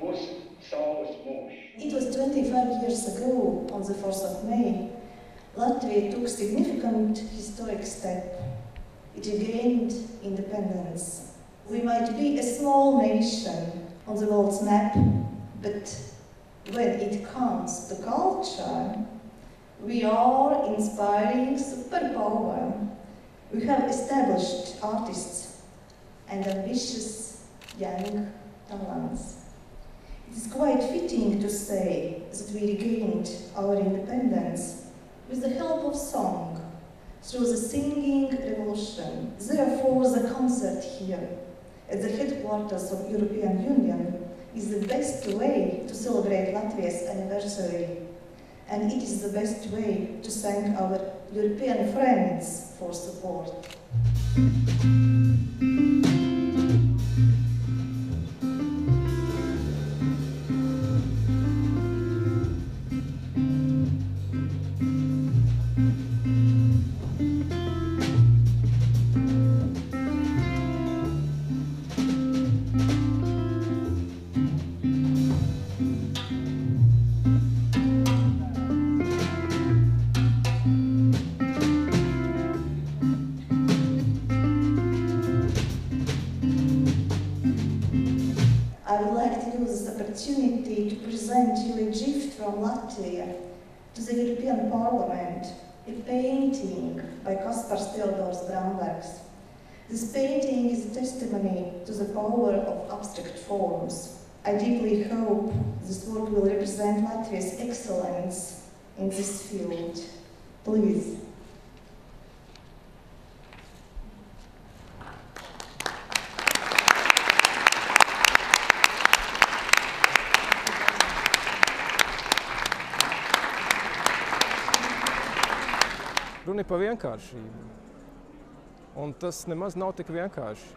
mūžs. It was 25 years ago, on the 4th of May, Latvia took significant historic step. It regained independence. We might be a small nation on the world's map, but when it comes to culture, we are inspiring superpower. We have established artists and ambitious young talents. It is quite fitting to say that we regained our independence with the help of song through the singing revolution. Therefore, the concert here at the headquarters of European Union is the best way to celebrate Latvia's anniversary. And it is the best way to thank our European friends for support. I would like to use this opportunity to present you a gift from Latvia to the European Parliament, a painting by Kaspars Teodors Brambergs. This painting is a testimony to the power of abstract forms. I deeply hope this work will represent Latvia's excellence in this field. Please. Runa ir par vienkāršību. Un tas nemaz nav tik vienkārši.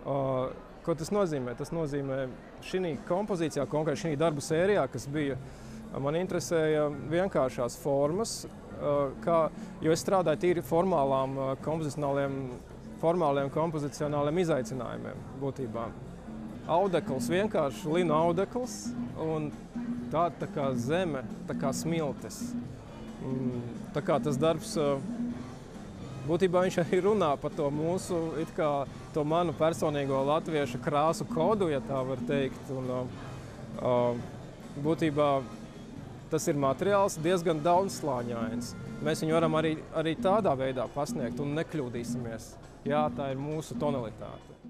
Uh, ko tas nozīmē? Tas nozīmē šī kompozīcijā, konkrēti šī darbu sērijā, kas bija, man interesēja vienkāršās formas, uh, kā, jo es strādāju tīri formālām, uh, kompozicionāliem, formāliem kompozicionāliem izaicinājumiem būtībā. Audekls vienkārši lina audekls un tā, tā kā zeme, tā kā smiltis. Mm, Tā kā tas darbs būtībā viņš arī runā par to mūsu, kā to manu personīgo latviešu krāsu kodu, ja tā var teikt. Un, uh, būtībā tas ir materiāls diezgan daudzslāņains. Mēs viņu varam arī, arī tādā veidā pasniegt un nekļūdīsimies. Jā, tā ir mūsu tonalitāte.